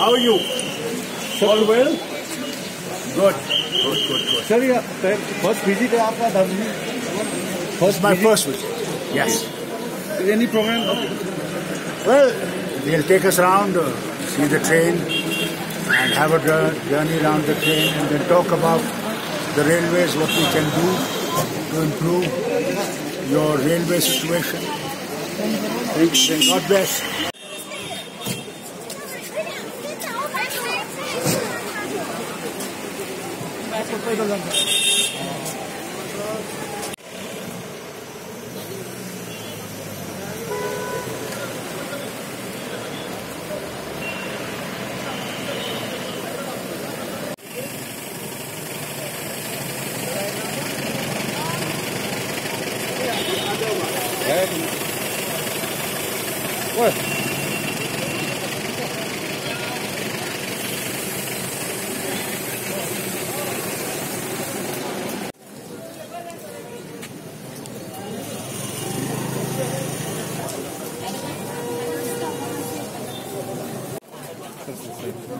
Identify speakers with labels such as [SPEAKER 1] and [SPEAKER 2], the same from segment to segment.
[SPEAKER 1] How are
[SPEAKER 2] you? All well? Good.
[SPEAKER 1] Good, good, good. Sir, your
[SPEAKER 2] first visit is your Darjeeling? First My
[SPEAKER 1] visit? first visit. Yes. Is
[SPEAKER 2] any program?
[SPEAKER 1] Well, they'll take us around, uh, see the train, and have a journey around the train, and then talk about the railways, what we can do to improve your railway situation. Thanks and God bless.
[SPEAKER 2] 对对对。
[SPEAKER 1] Good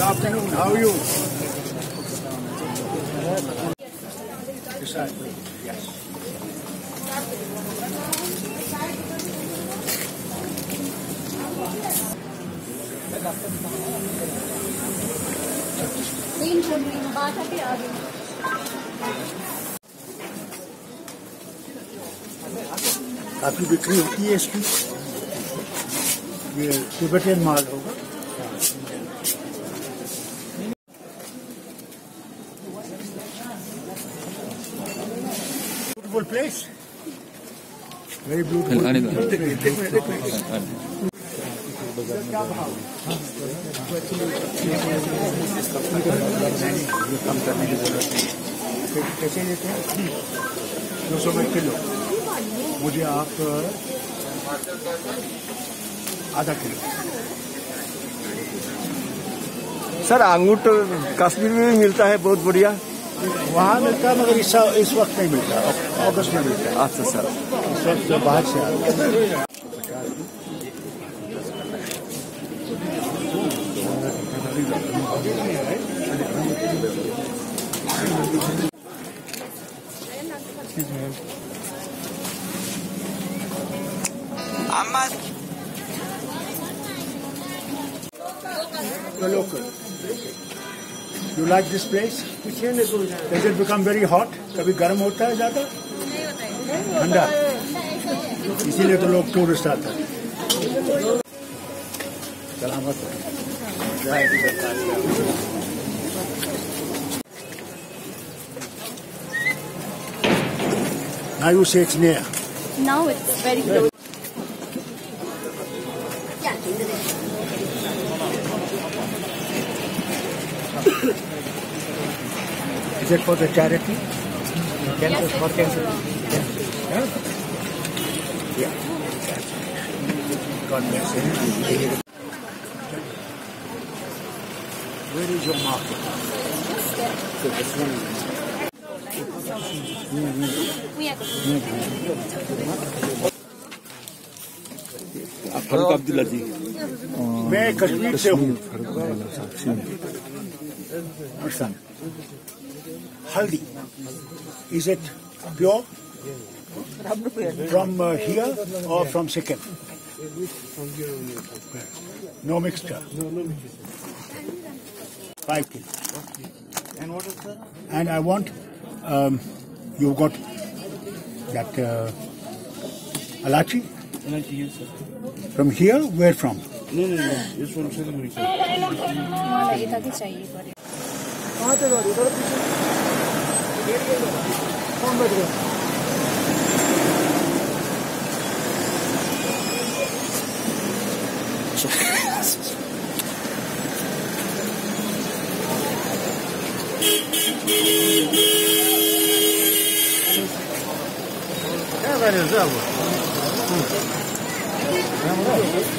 [SPEAKER 1] afternoon. How are you? This side, please. Yes.
[SPEAKER 3] तीन छोड़ रही हूँ बात है आ गई
[SPEAKER 1] काफी बिक्री होती है इसकी ये तिब्बतियन माल होगा। ब्यूटीफुल प्लेस वेरी ब्यूटीफुल कम करने की ज़रूरत नहीं कैसे लेते हैं दो सौ रुपये किलो मुझे आप आधा किलो।
[SPEAKER 2] सर अंगूर तो कश्मीर में भी मिलता है बहुत बढ़िया।
[SPEAKER 1] वहाँ मिलता है मगर इस इस वक्त नहीं मिलता अगस्त में मिलता है।
[SPEAKER 2] अच्छा सर।
[SPEAKER 1] इस वक्त जो बाहर से आता है। The local. You like this place? Does it become very hot? कभी गर्म होता है ज़्यादा ठंडा इसीलिए तो लोग टूरिस्ट आते हैं सलामत Now you say it's near.
[SPEAKER 3] Now it's very close.
[SPEAKER 1] Is it for the charity?
[SPEAKER 3] Yes,
[SPEAKER 1] for cancer.
[SPEAKER 3] for, uh,
[SPEAKER 1] Yeah. Yeah. God bless you. Where is your market? So this one.
[SPEAKER 3] we have
[SPEAKER 2] Abdullah जी
[SPEAKER 1] मैं कश्मीर से हूँ Understand? Haldi. Is it pure? From uh, here or from Sikkim? No mixture. Five kilo.
[SPEAKER 2] And what is sir?
[SPEAKER 1] And I want, um, you've got that uh, alachi from here. Where from?
[SPEAKER 2] No, no, no. It's from कहाँ
[SPEAKER 3] से गाड़ी उधर कौन बैठ
[SPEAKER 4] गया Ne veriyoruz abi? Hı.
[SPEAKER 1] Ne veriyoruz?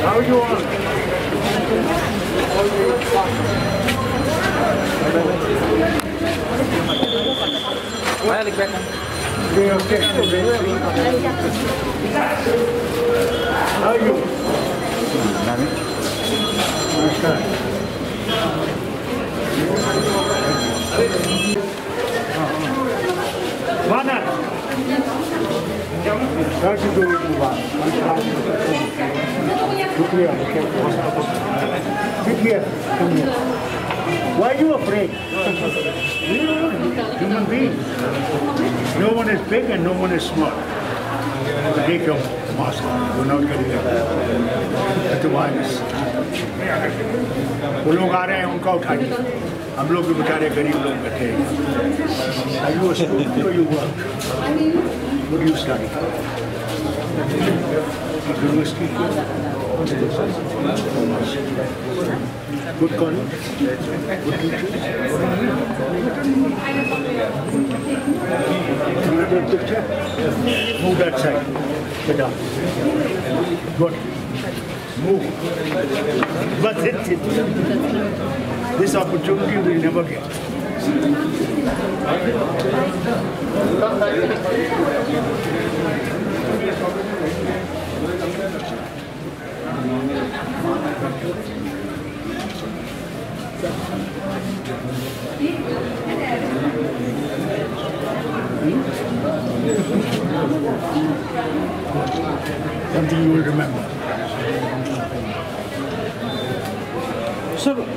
[SPEAKER 1] How
[SPEAKER 4] are you on?
[SPEAKER 1] Wala, ligpet Okay. How you? Dami. Namaskar. How you doing, Mubarak? Shukriya. Sit here. Come here. Why are you afraid? Human beings. No one is big and no one is small. So take your mask off. You're not getting it. That's the virus. वो लोग आ रहे हैं उनका उठाइए हम लोग भी बेचारे गरीब लोग बैठे हैं what do you study? University? Good college? Good teachers? Another picture? Move that side. Down. Good. Move. But it, it, this opportunity we never get.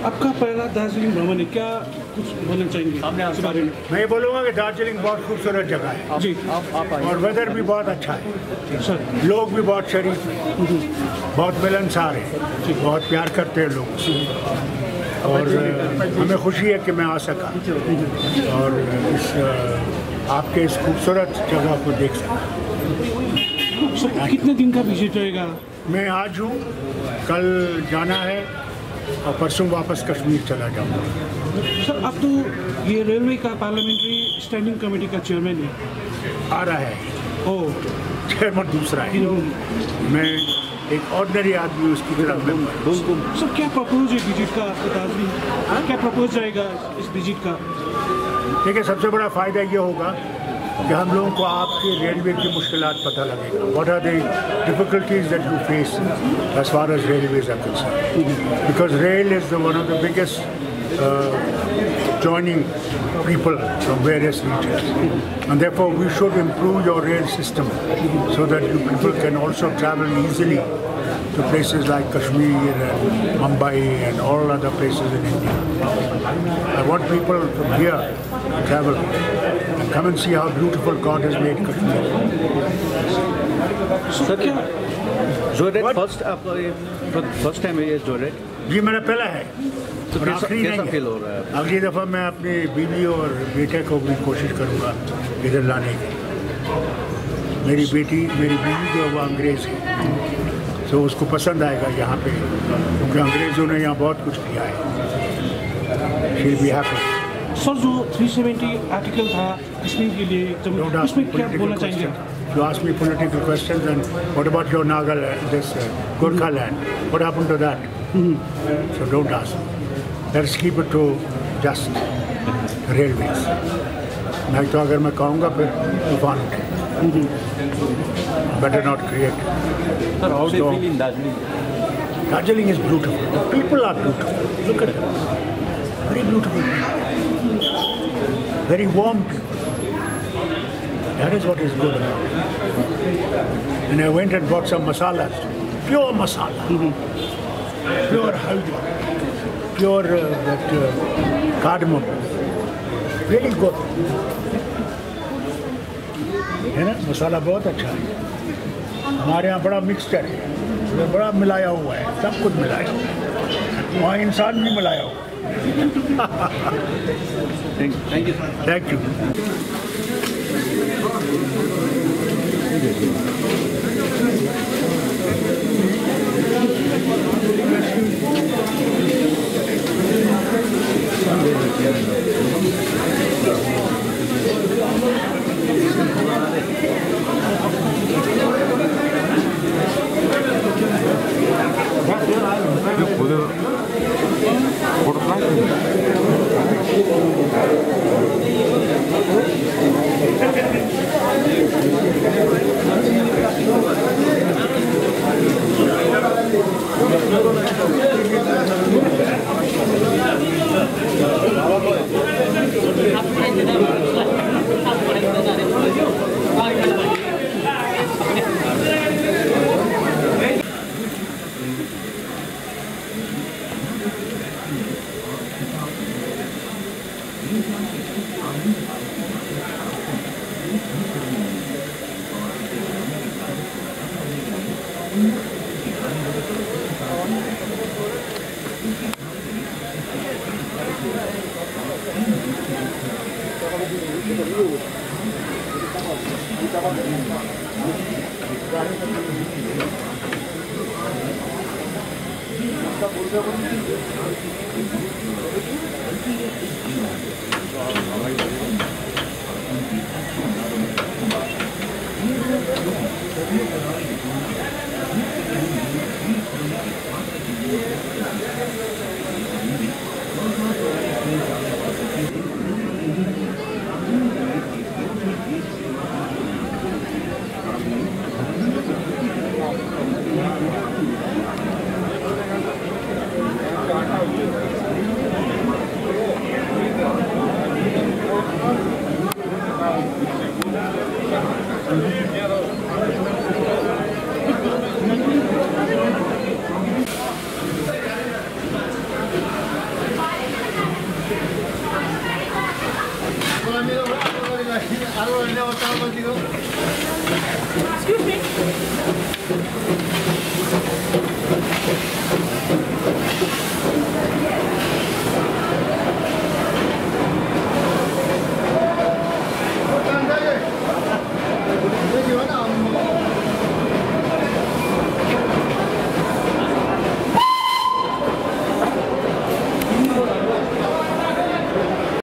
[SPEAKER 5] आपका पहला दार्जिलिंग भ्रमण है क्या कुछ बोलना चाहेंगे? इस बारे में।
[SPEAKER 1] मैं ये बोलूँगा कि दार्जिलिंग बहुत खूबसूरत जगह है।
[SPEAKER 5] जी।
[SPEAKER 1] आप आप और वेदर भी बहुत अच्छा है।
[SPEAKER 5] सर।
[SPEAKER 1] लोग भी बहुत शरीफ बहुत मिलनसार हैं। बहुत प्यार करते हैं लोग। और हमें खुशी है कि मैं आ सका। और इस आपके इस खूबसूरत जगह को देख सका।
[SPEAKER 5] कितने दिन का विज़िट रहेगा
[SPEAKER 1] मैं आज हूँ। कल जाना है। और परसों वापस कश्मीर चला जाऊँगा
[SPEAKER 5] सर आप तो ये रेलवे का पार्लियामेंट्री स्टैंडिंग कमेटी का चेयरमैन है।
[SPEAKER 1] आ रहा है।
[SPEAKER 5] ओ।
[SPEAKER 1] चेयरमैन दूसरा है। मैं एक ऑर्डनरी आदमी हूँ उसकी तरह मेंबर
[SPEAKER 5] सर क्या प्रपोज है विज़िट का आपको दार्जिलिंग क्या प्रपोज जाएगा इस विज़िट का?
[SPEAKER 1] देखिए सबसे बड़ा फ़ायदा ये होगा कि हम लोगों को आपके रेलवे की मुश्किलात पता लगेगा what are the difficulties that you face as far as railways are concern because rail is the one of the biggest joining people from various regions. And therefore, we should improve your rail system so that you people can also travel easily to places like Kashmir and Mumbai and all other places in India. I want people from here to travel and come and see how beautiful God has made Kashmir.
[SPEAKER 5] Sir क्या
[SPEAKER 4] जोरेट
[SPEAKER 1] What?
[SPEAKER 4] First आपको ये first time है ये जोरेट
[SPEAKER 1] ये मेरा पहला है
[SPEAKER 4] तो
[SPEAKER 1] और
[SPEAKER 4] कैसा-
[SPEAKER 1] आखिरी
[SPEAKER 4] कैसा
[SPEAKER 1] नहीं
[SPEAKER 4] feel हो रहा
[SPEAKER 1] है
[SPEAKER 4] है?
[SPEAKER 1] अगली दफ़ा मैं अपनी बीवी और बेटे को भी कोशिश करूँगा इधर लाने की मेरी बेटी मेरी बीवी जो है वो अंग्रेज़ है तो उसको पसंद आएगा यहाँ पे। क्योंकि अंग्रेज़ों ने यहाँ बहुत कुछ किया है। फिर भी यहाँ पे।
[SPEAKER 5] सर जो 370 आर्टिकल था। कश्मीर के लिए?
[SPEAKER 1] जो
[SPEAKER 5] आसमी
[SPEAKER 1] political question what about your Naga Gorkhaland what happen to that so don't ask let's keep it to just railway नहीं तो अगर मैं कहूँगा फिर तूफ़ान उठेगा। Better not create.
[SPEAKER 4] Sir, how do
[SPEAKER 1] you
[SPEAKER 4] feel in Darjeeling?
[SPEAKER 1] Darjeeling is beautiful. The people are beautiful. Look at them. Very beautiful people. Very warm people. That is what is good about it. And I went and bought some masalas. Pure masala. Mm -hmm. Pure haldi. Pure uh, that uh, cardamom. Very good. है ना? मसाला बहुत अच्छा है। हमारे यहाँ बड़ा mixture है। उसमें बड़ा मिलाया हुआ है। सब कुछ मिलाया हुआ है। वहाँ इंसान भी मिलाया हुआ है।
[SPEAKER 5] Thank you thank
[SPEAKER 1] you Thank you. Gracias. Gracias. Excuse me.